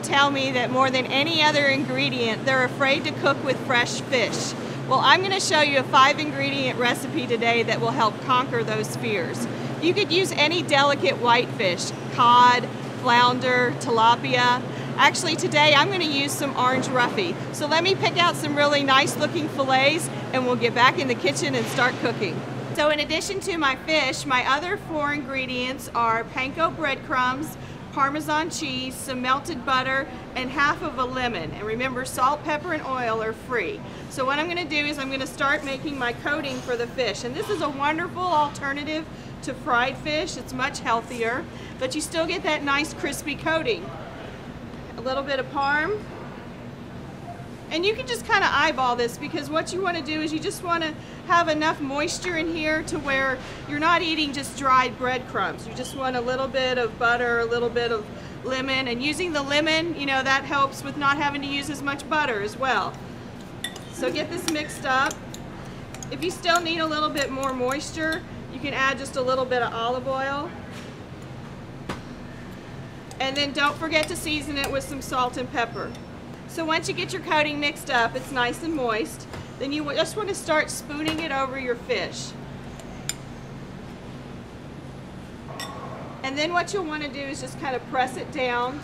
tell me that more than any other ingredient, they're afraid to cook with fresh fish. Well, I'm going to show you a five ingredient recipe today that will help conquer those fears. You could use any delicate white fish, cod, flounder, tilapia. Actually today I'm going to use some orange roughy. So let me pick out some really nice looking fillets and we'll get back in the kitchen and start cooking. So in addition to my fish, my other four ingredients are panko breadcrumbs, Parmesan cheese, some melted butter, and half of a lemon. And remember, salt, pepper, and oil are free. So what I'm gonna do is I'm gonna start making my coating for the fish. And this is a wonderful alternative to fried fish. It's much healthier, but you still get that nice crispy coating. A little bit of parm, and you can just kind of eyeball this because what you want to do is you just want to have enough moisture in here to where you're not eating just dried breadcrumbs. You just want a little bit of butter, a little bit of lemon, and using the lemon, you know, that helps with not having to use as much butter as well. So get this mixed up. If you still need a little bit more moisture, you can add just a little bit of olive oil. And then don't forget to season it with some salt and pepper. So once you get your coating mixed up, it's nice and moist, then you just want to start spooning it over your fish. And then what you'll want to do is just kind of press it down,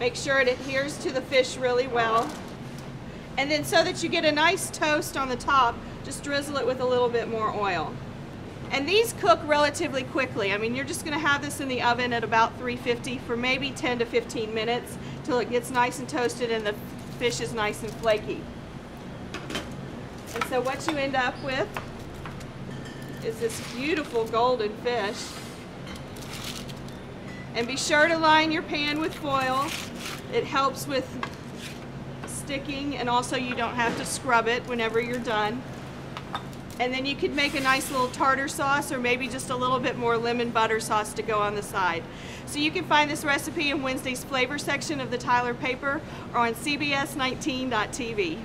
make sure it adheres to the fish really well. And then so that you get a nice toast on the top, just drizzle it with a little bit more oil. And these cook relatively quickly. I mean, you're just gonna have this in the oven at about 350 for maybe 10 to 15 minutes till it gets nice and toasted and the fish is nice and flaky. And so what you end up with is this beautiful golden fish. And be sure to line your pan with foil. It helps with sticking and also you don't have to scrub it whenever you're done. And then you could make a nice little tartar sauce or maybe just a little bit more lemon butter sauce to go on the side. So you can find this recipe in Wednesday's flavor section of the Tyler paper or on cbs19.tv.